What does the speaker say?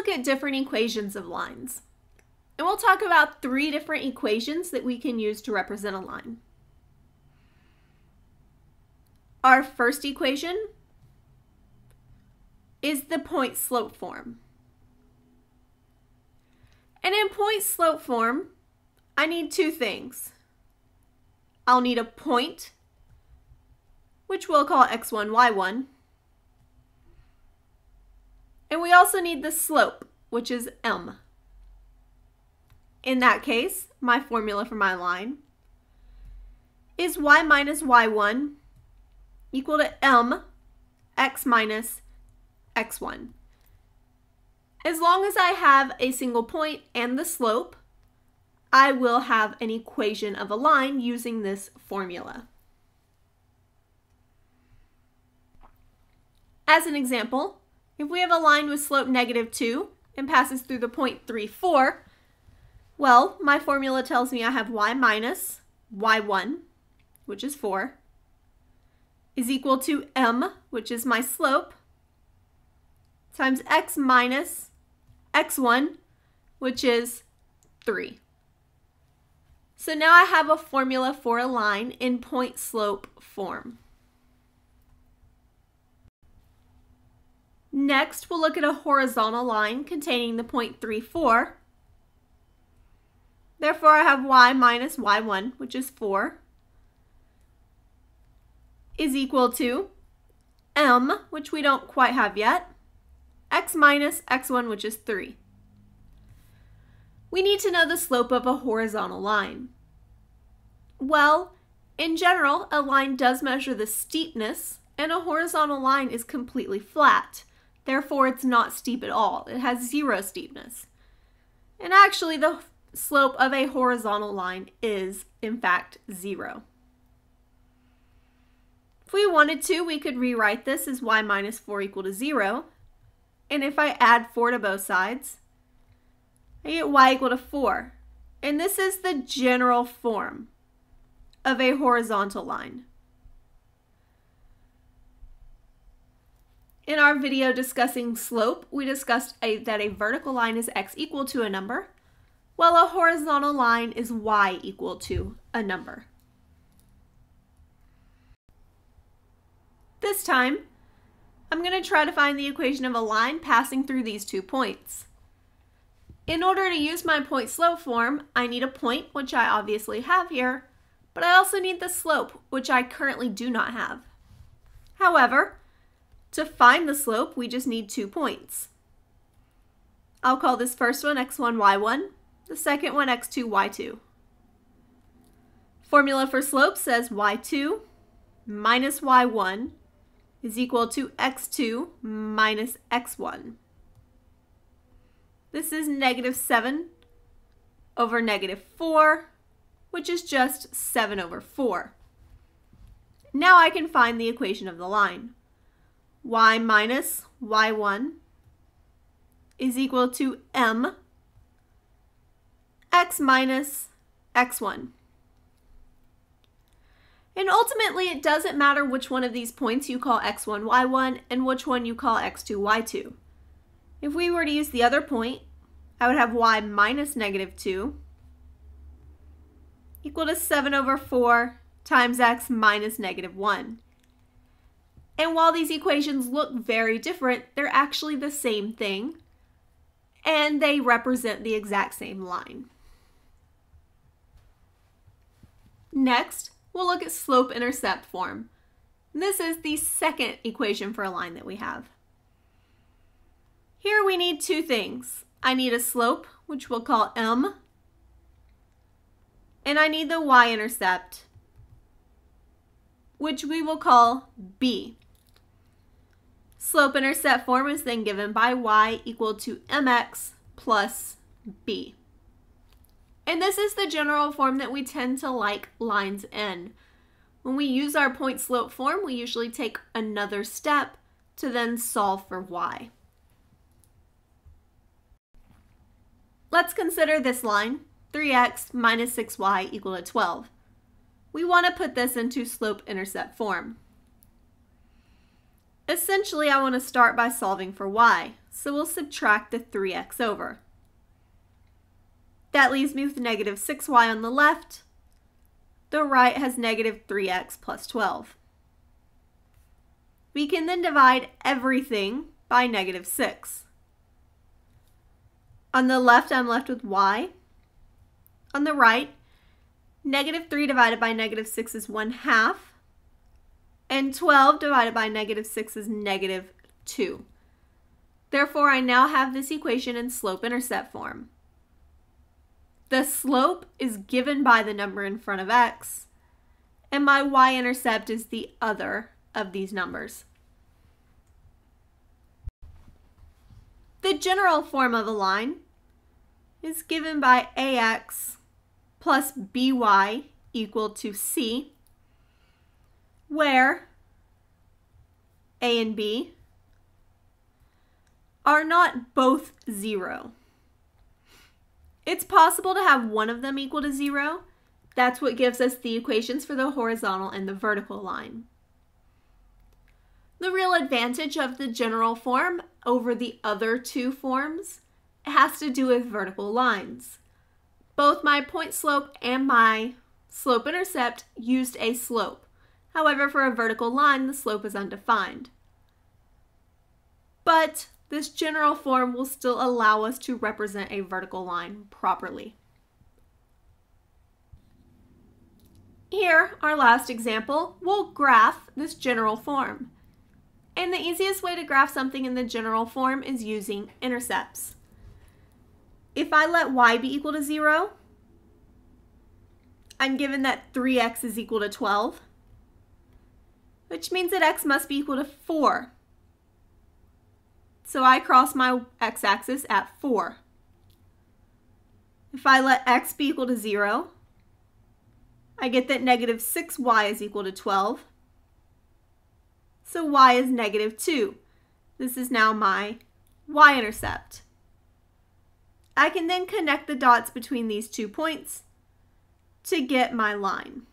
look at different equations of lines. And we'll talk about three different equations that we can use to represent a line. Our first equation is the point slope form. And in point slope form, I need two things. I'll need a point, which we'll call x1, y1. And we also need the slope, which is m. In that case, my formula for my line is y minus y1 equal to m x minus x1. As long as I have a single point and the slope, I will have an equation of a line using this formula. As an example, if we have a line with slope negative 2 and passes through the point 3, 4, well, my formula tells me I have y minus y1, which is 4, is equal to m, which is my slope, times x minus x1, which is 3. So now I have a formula for a line in point slope form. Next, we'll look at a horizontal line containing the point 3, 4. Therefore, I have y minus y1, which is 4, is equal to m, which we don't quite have yet, x minus x1, which is 3. We need to know the slope of a horizontal line. Well, in general, a line does measure the steepness, and a horizontal line is completely flat. Therefore, it's not steep at all. It has zero steepness. And actually, the slope of a horizontal line is, in fact, zero. If we wanted to, we could rewrite this as y minus 4 equal to 0. And if I add 4 to both sides, I get y equal to 4. And this is the general form of a horizontal line. In our video discussing slope, we discussed a, that a vertical line is x equal to a number, while a horizontal line is y equal to a number. This time, I'm going to try to find the equation of a line passing through these two points. In order to use my point slope form, I need a point, which I obviously have here, but I also need the slope, which I currently do not have. However, to find the slope, we just need two points. I'll call this first one x1, y1, the second one x2, y2. Formula for slope says y2 minus y1 is equal to x2 minus x1. This is negative 7 over negative 4, which is just 7 over 4. Now I can find the equation of the line y minus y1 is equal to m x minus x1. And ultimately, it doesn't matter which one of these points you call x1, y1, and which one you call x2, y2. If we were to use the other point, I would have y minus negative 2 equal to 7 over 4 times x minus negative 1. And while these equations look very different, they're actually the same thing, and they represent the exact same line. Next, we'll look at slope-intercept form. This is the second equation for a line that we have. Here we need two things. I need a slope, which we'll call m, and I need the y-intercept, which we will call b. Slope-intercept form is then given by y equal to mx plus b. And this is the general form that we tend to like lines in. When we use our point slope form, we usually take another step to then solve for y. Let's consider this line, 3x minus 6y equal to 12. We want to put this into slope-intercept form. Essentially, I want to start by solving for y. so we'll subtract the 3x over. That leaves me with negative 6y on the left. The right has negative 3x plus 12. We can then divide everything by negative 6. On the left, I'm left with y. On the right, negative 3 divided by negative 6 is 1 half. And 12 divided by negative 6 is negative 2. Therefore, I now have this equation in slope-intercept form. The slope is given by the number in front of x, and my y-intercept is the other of these numbers. The general form of a line is given by ax plus by equal to c, where a and b are not both zero. It's possible to have one of them equal to zero. That's what gives us the equations for the horizontal and the vertical line. The real advantage of the general form over the other two forms has to do with vertical lines. Both my point slope and my slope intercept used a slope. However, for a vertical line, the slope is undefined. But this general form will still allow us to represent a vertical line properly. Here, our last example, we'll graph this general form. And the easiest way to graph something in the general form is using intercepts. If I let y be equal to 0, I'm given that 3x is equal to 12, which means that x must be equal to 4 so I cross my x-axis at 4. If I let x be equal to 0, I get that negative 6y is equal to 12. So y is negative 2. This is now my y-intercept. I can then connect the dots between these two points to get my line.